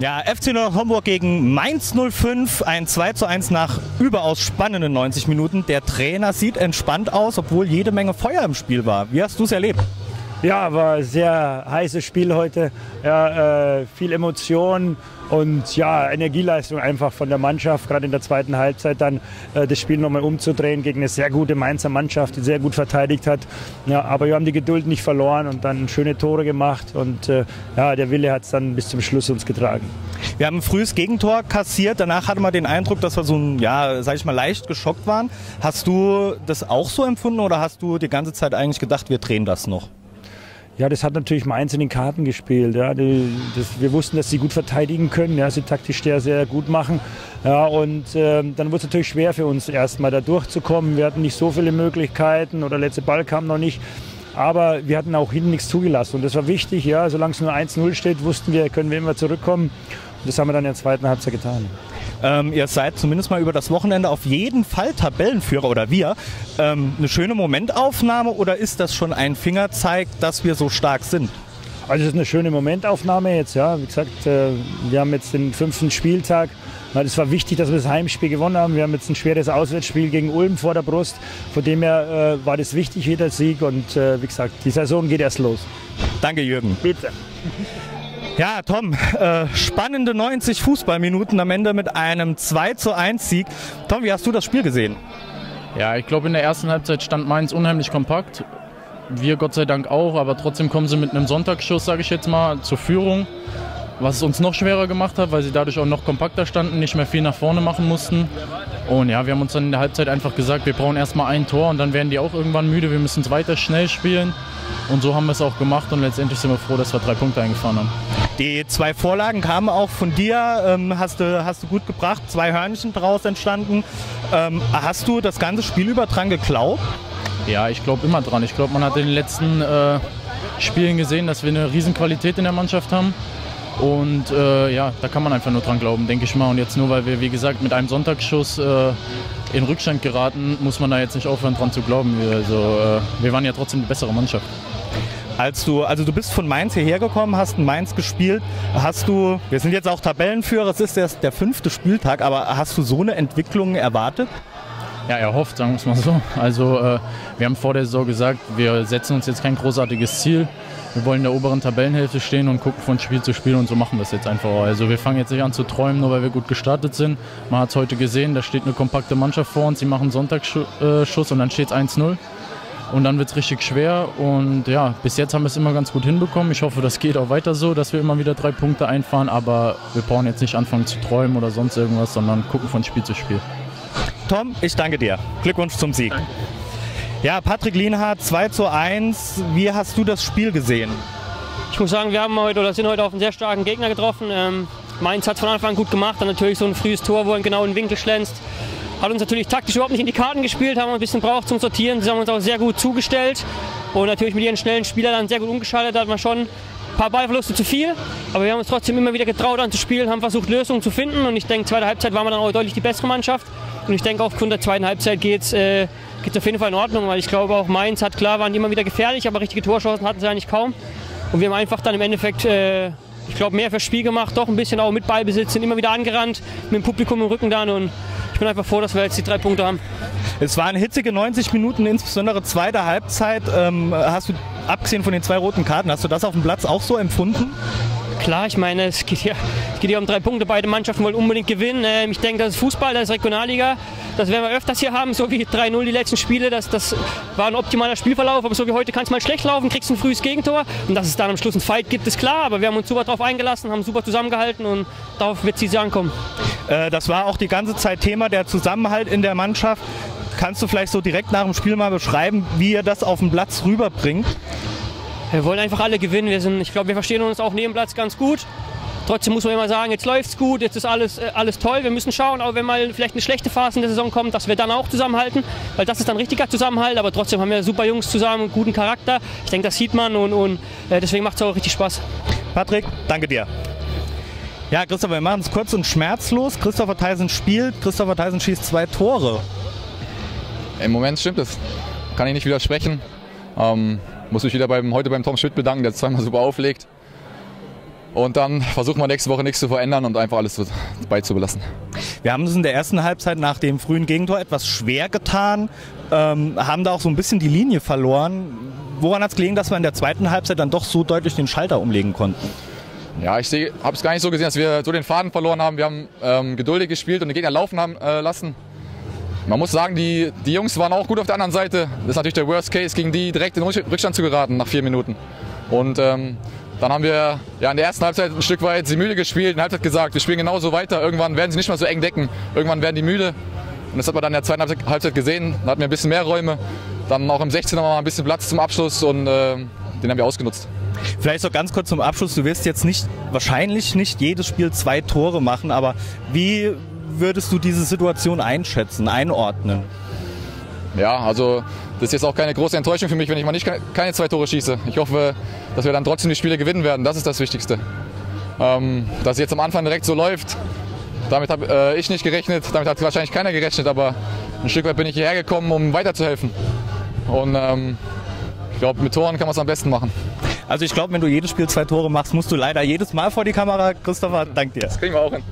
Ja, FC Homburg gegen Mainz 05, ein 2 zu 1 nach überaus spannenden 90 Minuten. Der Trainer sieht entspannt aus, obwohl jede Menge Feuer im Spiel war. Wie hast du es erlebt? Ja, war ein sehr heißes Spiel heute. Ja, äh, viel Emotion und ja, Energieleistung einfach von der Mannschaft, gerade in der zweiten Halbzeit dann äh, das Spiel nochmal umzudrehen gegen eine sehr gute Mainzer Mannschaft, die sehr gut verteidigt hat. Ja, aber wir haben die Geduld nicht verloren und dann schöne Tore gemacht und äh, ja, der Wille hat es dann bis zum Schluss uns getragen. Wir haben ein frühes Gegentor kassiert. Danach hatte man den Eindruck, dass wir so ein, ja, sag ich mal, leicht geschockt waren. Hast du das auch so empfunden oder hast du die ganze Zeit eigentlich gedacht, wir drehen das noch? Ja, das hat natürlich Mainz in den Karten gespielt. Ja. Das, wir wussten, dass sie gut verteidigen können, ja, sie taktisch sehr, sehr gut machen. Ja, und äh, dann wurde es natürlich schwer für uns erstmal da durchzukommen. Wir hatten nicht so viele Möglichkeiten oder der letzte Ball kam noch nicht. Aber wir hatten auch hinten nichts zugelassen. Und das war wichtig. Ja. Solange es nur 1-0 steht, wussten wir, können wir immer zurückkommen. Und das haben wir dann in der zweiten Halbzeit getan. Ähm, ihr seid zumindest mal über das Wochenende auf jeden Fall Tabellenführer oder wir. Ähm, eine schöne Momentaufnahme oder ist das schon ein Fingerzeig, dass wir so stark sind? Also es ist eine schöne Momentaufnahme jetzt, ja. Wie gesagt, äh, wir haben jetzt den fünften Spieltag. Es war wichtig, dass wir das Heimspiel gewonnen haben. Wir haben jetzt ein schweres Auswärtsspiel gegen Ulm vor der Brust. Von dem her äh, war das wichtig, jeder Sieg. Und äh, wie gesagt, die Saison geht erst los. Danke, Jürgen. Bitte. Ja, Tom, äh, spannende 90 Fußballminuten am Ende mit einem 2 zu 1 Sieg. Tom, wie hast du das Spiel gesehen? Ja, ich glaube, in der ersten Halbzeit stand Mainz unheimlich kompakt. Wir Gott sei Dank auch, aber trotzdem kommen sie mit einem Sonntagsschuss, sage ich jetzt mal, zur Führung. Was es uns noch schwerer gemacht hat, weil sie dadurch auch noch kompakter standen, nicht mehr viel nach vorne machen mussten. Und ja, wir haben uns dann in der Halbzeit einfach gesagt, wir brauchen erstmal ein Tor und dann werden die auch irgendwann müde. Wir müssen es weiter schnell spielen. Und so haben wir es auch gemacht und letztendlich sind wir froh, dass wir drei Punkte eingefahren haben. Die zwei Vorlagen kamen auch von dir, ähm, hast, du, hast du gut gebracht, zwei Hörnchen daraus entstanden. Ähm, hast du das ganze Spiel über dran geglaubt? Ja, ich glaube immer dran. Ich glaube, man hat in den letzten äh, Spielen gesehen, dass wir eine Riesenqualität in der Mannschaft haben. Und äh, ja, da kann man einfach nur dran glauben, denke ich mal. Und jetzt nur, weil wir, wie gesagt, mit einem Sonntagsschuss äh, in Rückstand geraten, muss man da jetzt nicht aufhören, dran zu glauben. Wir, also, äh, wir waren ja trotzdem die bessere Mannschaft. Als du, also du bist von Mainz hierher gekommen, hast in Mainz gespielt. Hast du, wir sind jetzt auch Tabellenführer, es ist erst der fünfte Spieltag, aber hast du so eine Entwicklung erwartet? Ja, erhofft, sagen wir es mal so. Also äh, wir haben vor der Saison gesagt, wir setzen uns jetzt kein großartiges Ziel. Wir wollen in der oberen Tabellenhälfte stehen und gucken von Spiel zu Spiel und so machen wir es jetzt einfach. Also wir fangen jetzt nicht an zu träumen, nur weil wir gut gestartet sind. Man hat es heute gesehen, da steht eine kompakte Mannschaft vor uns, sie machen Sonntagsschuss äh, und dann steht es 1-0 und dann wird es richtig schwer. Und ja, bis jetzt haben wir es immer ganz gut hinbekommen. Ich hoffe, das geht auch weiter so, dass wir immer wieder drei Punkte einfahren. Aber wir brauchen jetzt nicht anfangen zu träumen oder sonst irgendwas, sondern gucken von Spiel zu Spiel. Tom, ich danke dir. Glückwunsch zum Sieg. Danke. Ja, Patrick Lienhardt, 2 zu 1. Wie hast du das Spiel gesehen? Ich muss sagen, wir haben heute oder sind heute auf einen sehr starken Gegner getroffen. Ähm, Mainz hat es von Anfang an gut gemacht. Dann natürlich so ein frühes Tor, wo er genau in den Winkel schlänzt. Hat uns natürlich taktisch überhaupt nicht in die Karten gespielt, haben ein bisschen braucht zum Sortieren. Sie haben uns auch sehr gut zugestellt und natürlich mit ihren schnellen Spielern dann sehr gut umgeschaltet. Da hat man schon ein paar Ballverluste zu viel, aber wir haben uns trotzdem immer wieder getraut anzuspielen, haben versucht Lösungen zu finden und ich denke, zweite Halbzeit waren wir dann auch deutlich die bessere Mannschaft und ich denke, aufgrund der zweiten Halbzeit geht es äh, auf jeden Fall in Ordnung, weil ich glaube auch Mainz hat klar, waren die immer wieder gefährlich, aber richtige Torchancen hatten sie eigentlich kaum und wir haben einfach dann im Endeffekt äh, ich glaube, mehr fürs Spiel gemacht, doch ein bisschen auch mit Ballbesitz, sind immer wieder angerannt, mit dem Publikum im Rücken dann und bin einfach froh, dass wir jetzt die drei Punkte haben. Es waren hitzige 90 Minuten, insbesondere zweite Halbzeit. Ähm, hast du, abgesehen von den zwei roten Karten, hast du das auf dem Platz auch so empfunden? Klar, ich meine, es geht ja, es geht um drei Punkte. Beide Mannschaften wollen unbedingt gewinnen. Ähm, ich denke, das ist Fußball, das ist Regionalliga. Das werden wir öfters hier haben, so wie 3-0 die letzten Spiele. Das, das war ein optimaler Spielverlauf, aber so wie heute kann es mal schlecht laufen, kriegst ein frühes Gegentor. Und dass es dann am Schluss ein Fight gibt, ist klar. Aber wir haben uns super darauf eingelassen, haben super zusammengehalten und darauf wird es ankommen. Äh, das war auch die ganze Zeit Thema, der Zusammenhalt in der Mannschaft. Kannst du vielleicht so direkt nach dem Spiel mal beschreiben, wie ihr das auf den Platz rüberbringt? Wir wollen einfach alle gewinnen. Wir sind, ich glaube, wir verstehen uns auch neben Platz ganz gut. Trotzdem muss man immer sagen, jetzt läuft es gut, jetzt ist alles, äh, alles toll. Wir müssen schauen, aber wenn mal vielleicht eine schlechte Phase in der Saison kommt, dass wir dann auch zusammenhalten, weil das ist dann richtiger Zusammenhalt. Aber trotzdem haben wir super Jungs zusammen, guten Charakter. Ich denke, das sieht man und, und äh, deswegen macht es auch richtig Spaß. Patrick, danke dir. Ja, Christopher, wir machen es kurz und schmerzlos. Christopher Theisen spielt, Christopher Theisen schießt zwei Tore. Im Moment stimmt es. Kann ich nicht widersprechen. Ähm, muss mich wieder beim, heute beim Tom Schmidt bedanken, der zweimal super auflegt. Und dann versuchen wir nächste Woche nichts zu verändern und einfach alles beizubelassen. Wir haben es in der ersten Halbzeit nach dem frühen Gegentor etwas schwer getan, ähm, haben da auch so ein bisschen die Linie verloren. Woran hat es gelegen, dass wir in der zweiten Halbzeit dann doch so deutlich den Schalter umlegen konnten? Ja, ich habe es gar nicht so gesehen, dass wir so den Faden verloren haben. Wir haben ähm, geduldig gespielt und den Gegner laufen haben äh, lassen. Man muss sagen, die, die Jungs waren auch gut auf der anderen Seite. Das ist natürlich der Worst Case, gegen die direkt in Rückstand zu geraten nach vier Minuten. Und ähm, dann haben wir ja, in der ersten Halbzeit ein Stück weit sie müde gespielt. In der Halbzeit gesagt, wir spielen genauso weiter. Irgendwann werden sie nicht mehr so eng decken. Irgendwann werden die müde. Und das hat man dann in der zweiten Halbzeit gesehen. Da hatten wir ein bisschen mehr Räume. Dann auch im 16er mal ein bisschen Platz zum Abschluss und äh, den haben wir ausgenutzt. Vielleicht noch ganz kurz zum Abschluss. Du wirst jetzt nicht, wahrscheinlich nicht jedes Spiel zwei Tore machen, aber wie würdest du diese Situation einschätzen, einordnen? Ja, also das ist jetzt auch keine große Enttäuschung für mich, wenn ich mal nicht keine zwei Tore schieße. Ich hoffe, dass wir dann trotzdem die Spiele gewinnen werden. Das ist das Wichtigste. Ähm, dass jetzt am Anfang direkt so läuft, damit habe äh, ich nicht gerechnet. Damit hat wahrscheinlich keiner gerechnet, aber ein Stück weit bin ich hierher gekommen, um weiterzuhelfen. Und ähm, ich glaube, mit Toren kann man es am besten machen. Also ich glaube, wenn du jedes Spiel zwei Tore machst, musst du leider jedes Mal vor die Kamera. Christopher, dank dir. Das kriegen wir auch hin.